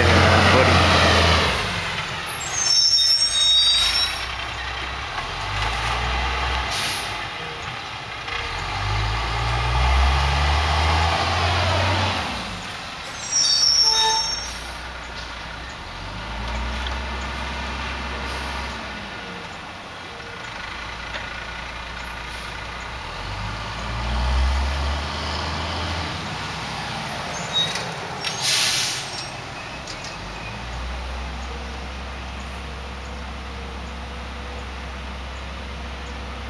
it.